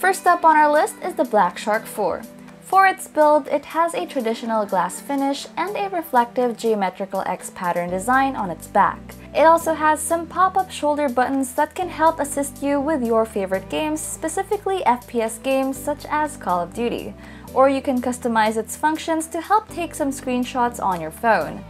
First up on our list is the Black Shark 4. For its build, it has a traditional glass finish and a reflective geometrical X pattern design on its back. It also has some pop-up shoulder buttons that can help assist you with your favorite games, specifically FPS games such as Call of Duty. Or you can customize its functions to help take some screenshots on your phone.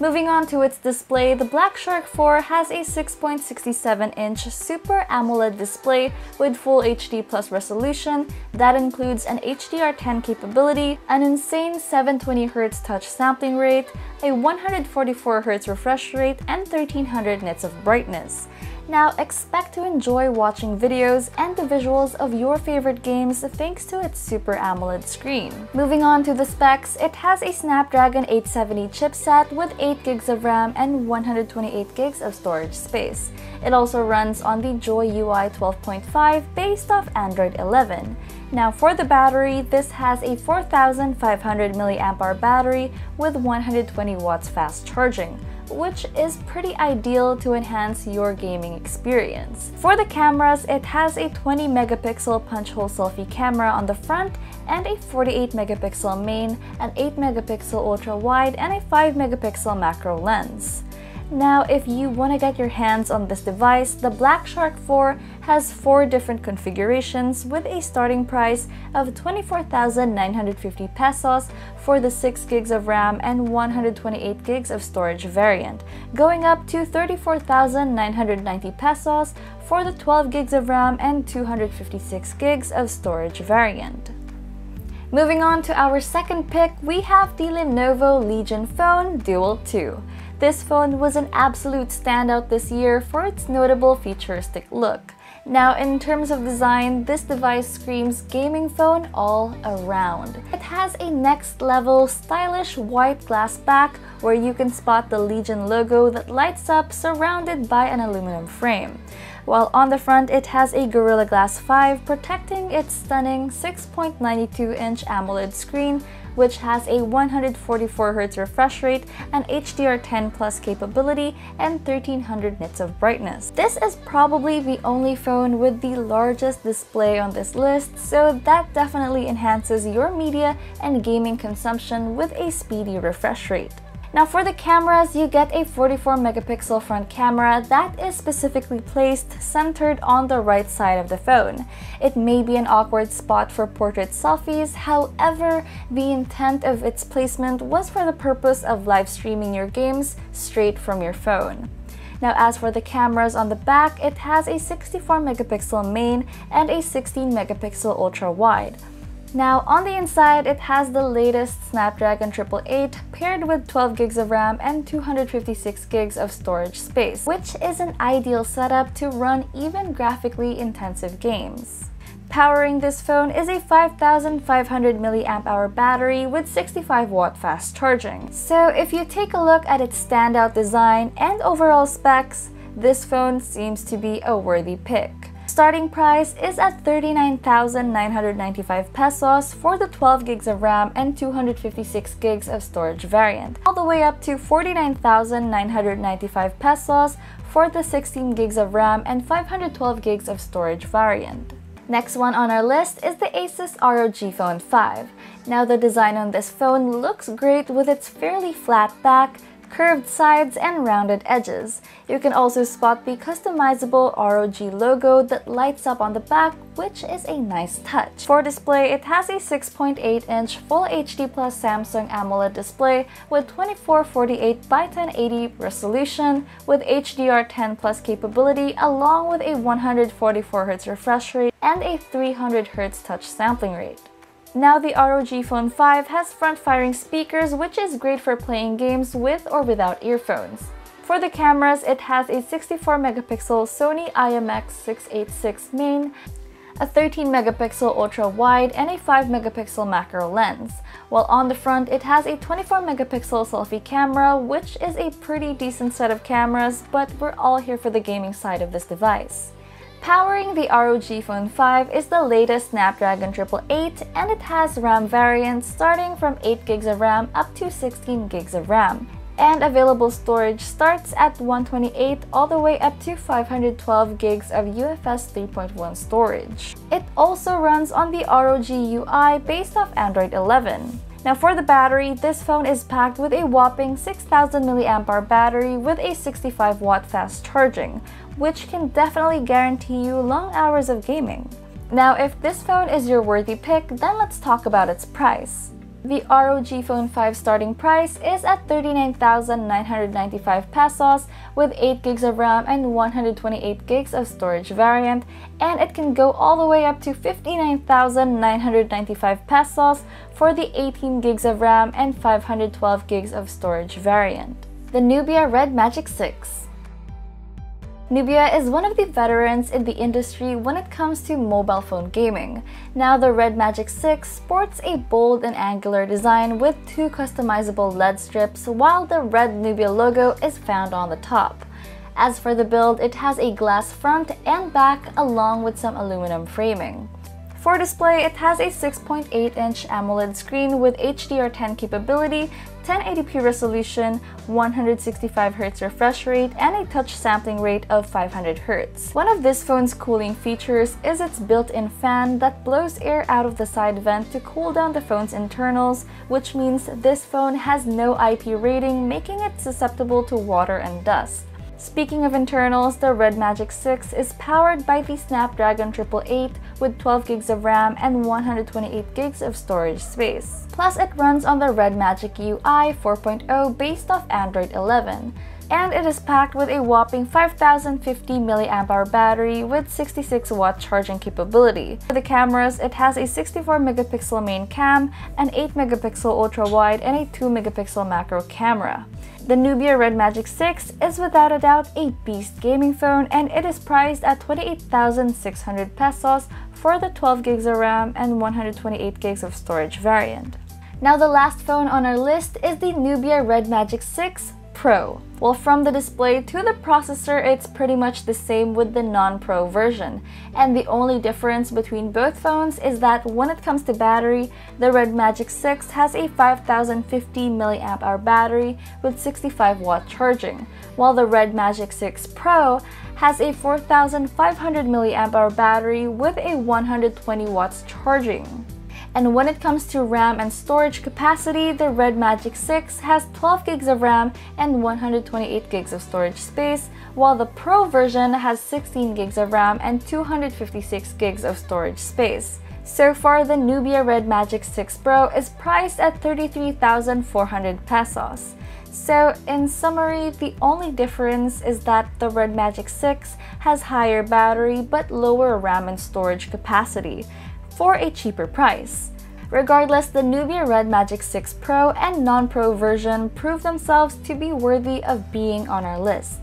Moving on to its display, the Black Shark 4 has a 6.67-inch Super AMOLED display with Full HD Plus resolution that includes an HDR10 capability, an insane 720Hz touch sampling rate, a 144Hz refresh rate, and 1300 nits of brightness. Now expect to enjoy watching videos and the visuals of your favorite games thanks to its Super AMOLED screen. Moving on to the specs, it has a Snapdragon 870 chipset with 8GB of RAM and 128GB of storage space. It also runs on the Joy UI 12.5 based off Android 11. Now for the battery, this has a 4500 mAh battery with 120 watts fast charging which is pretty ideal to enhance your gaming experience. For the cameras, it has a 20 megapixel punch hole selfie camera on the front and a 48 megapixel main, an 8 megapixel ultra wide, and a 5 megapixel macro lens. Now, if you want to get your hands on this device, the Black Shark 4 has four different configurations with a starting price of 24,950 pesos for the 6 gigs of RAM and 128 gigs of storage variant, going up to 34,990 pesos for the 12 gigs of RAM and 256 gigs of storage variant. Moving on to our second pick, we have the Lenovo Legion Phone Dual 2. This phone was an absolute standout this year for its notable futuristic look. Now, in terms of design, this device screams gaming phone all around. It has a next level stylish white glass back where you can spot the Legion logo that lights up surrounded by an aluminum frame. While on the front, it has a Gorilla Glass 5 protecting its stunning 6.92-inch AMOLED screen which has a 144Hz refresh rate, an HDR10 Plus capability, and 1300 nits of brightness. This is probably the only phone with the largest display on this list, so that definitely enhances your media and gaming consumption with a speedy refresh rate. Now for the cameras, you get a 44 megapixel front camera that is specifically placed centered on the right side of the phone. It may be an awkward spot for portrait selfies, however, the intent of its placement was for the purpose of live streaming your games straight from your phone. Now as for the cameras on the back, it has a 64 megapixel main and a 16 megapixel ultra wide. Now on the inside, it has the latest Snapdragon 888 paired with 12 gigs of RAM and 256 gigs of storage space, which is an ideal setup to run even graphically intensive games. Powering this phone is a 5500 mAh battery with 65 watt fast charging. So if you take a look at its standout design and overall specs, this phone seems to be a worthy pick. Starting price is at 39,995 pesos for the 12 gigs of RAM and 256 gigs of storage variant, all the way up to 49,995 pesos for the 16 gigs of RAM and 512 gigs of storage variant. Next one on our list is the Asus ROG Phone 5. Now the design on this phone looks great with its fairly flat back, curved sides, and rounded edges. You can also spot the customizable ROG logo that lights up on the back, which is a nice touch. For display, it has a 6.8-inch Full HD Plus Samsung AMOLED display with 2448 by 1080 resolution with HDR10 Plus capability along with a 144Hz refresh rate and a 300Hz touch sampling rate. Now the ROG Phone 5 has front-firing speakers which is great for playing games with or without earphones. For the cameras, it has a 64 megapixel Sony IMX686 main, a 13 megapixel ultra wide, and a 5 megapixel macro lens. While on the front, it has a 24 megapixel selfie camera, which is a pretty decent set of cameras, but we're all here for the gaming side of this device. Powering the ROG Phone 5 is the latest Snapdragon 888 and it has RAM variants starting from 8GB of RAM up to 16GB of RAM. and available storage starts at 128 all the way up to 512 gigs of UFS 3.1 storage. It also runs on the ROG UI based off Android 11. Now for the battery, this phone is packed with a whopping 6000 mAh battery with a 65 watt fast charging, which can definitely guarantee you long hours of gaming. Now if this phone is your worthy pick, then let's talk about its price. The ROG Phone 5 starting price is at 39,995 pesos with 8 gigs of RAM and 128 gigs of storage variant, and it can go all the way up to 59,995 pesos for the 18 gigs of RAM and 512 gigs of storage variant. The Nubia Red Magic 6 Nubia is one of the veterans in the industry when it comes to mobile phone gaming. Now the Red Magic 6 sports a bold and angular design with two customizable LED strips while the red Nubia logo is found on the top. As for the build, it has a glass front and back along with some aluminum framing. For display, it has a 6.8-inch AMOLED screen with HDR10 capability, 1080p resolution, 165Hz refresh rate, and a touch sampling rate of 500Hz. One of this phone's cooling features is its built-in fan that blows air out of the side vent to cool down the phone's internals, which means this phone has no IP rating, making it susceptible to water and dust. Speaking of internals, the Red Magic 6 is powered by the Snapdragon 888 with 12 gigs of RAM and 128 gigs of storage space. Plus, it runs on the Red Magic UI 4.0 based off Android 11 and it is packed with a whopping 5050 mAh battery with 66 watt charging capability. For the cameras, it has a 64 megapixel main cam, an 8 megapixel ultra wide, and a 2 megapixel macro camera. The Nubia Red Magic 6 is without a doubt a beast gaming phone and it is priced at 28,600 pesos for the 12 gigs of RAM and 128 gigs of storage variant. Now the last phone on our list is the Nubia Red Magic 6 Pro. Well, from the display to the processor, it's pretty much the same with the non-Pro version. And the only difference between both phones is that when it comes to battery, the Red Magic 6 has a 5050 mAh battery with 65 watt charging, while the Red Magic 6 Pro has a 4500 mAh battery with a 120 watts charging. And when it comes to RAM and storage capacity, the Red Magic 6 has 12 gigs of RAM and 128 gigs of storage space, while the Pro version has 16 gigs of RAM and 256 gigs of storage space. So far, the Nubia Red Magic 6 Pro is priced at 33,400 pesos. So, in summary, the only difference is that the Red Magic 6 has higher battery but lower RAM and storage capacity for a cheaper price. Regardless, the Nubia Red Magic 6 Pro and non-Pro version prove themselves to be worthy of being on our list.